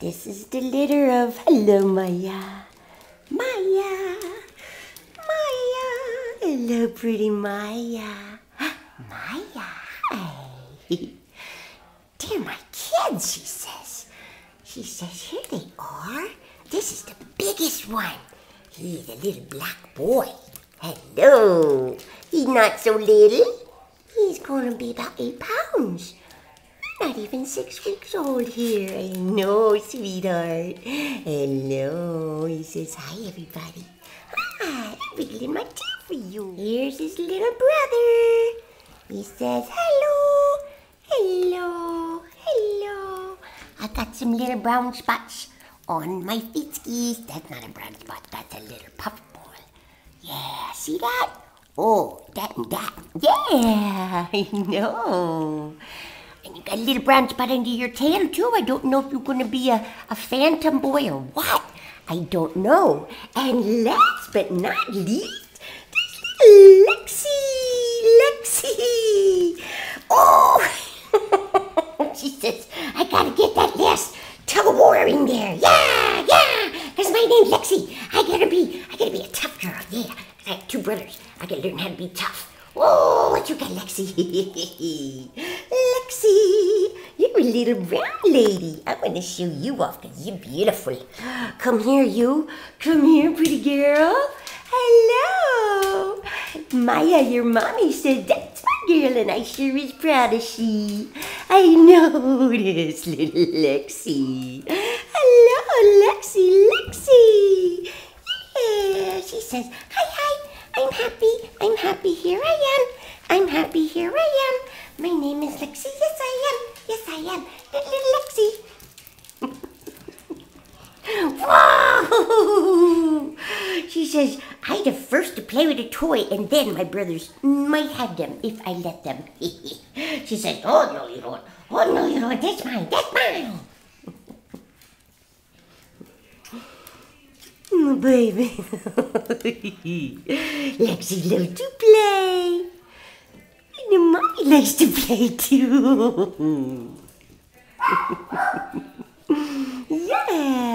This is the litter of hello, Mya. Mya. Mya. Hello, pretty Mya. Mya. They're my kids, she says. She says, here they are. This is the biggest one. He's a little black boy. Hello. He's not so little. He's going to be about eight pounds. Not even six weeks old here. I know, sweetheart. Hello. He says, hi, everybody. Hi, I'm wiggling my tail for you. Here's his little brother. He says, hello. Hello. Hello. I got some little brown spots on my feet skis. That's not a brown spot. That's a little puffball. Yeah, see that? Oh, that and that. Yeah, I know. And you got a little brown spot under your tail too. I don't know if you're gonna be a, a phantom boy or what. I don't know. And last but not least, there's little Lexi. Lexi. Oh, she says, I gotta get that last tug of war in there. Yeah, yeah. Cause my name's Lexi. I gotta be, I gotta be a tough girl. Yeah. I have two brothers. I gotta learn how to be tough. Whoa, what you got, Lexi? You're a little brown lady. I want to show you off because you're beautiful. Come here, you. Come here, pretty girl. Hello. Mya, your mommy said that's my girl, and I sure is proud of she. I noticed, little Lexi. Hello, Lexi, Lexi. Yeah, she says, hi, hi. I'm happy. I'm happy. Here I am. I'm happy. Here I am. My name is Lexi. Yes, I am. Yes, I am. Little Lexi. Whoa! She says, I'm the first to play with a toy, and then my brothers might have them if I let them. she says, Oh, no, you don't. Oh, no, you don't. That's mine. That's mine. Oh, baby. Lexi loves to play. Nice to play too. yeah.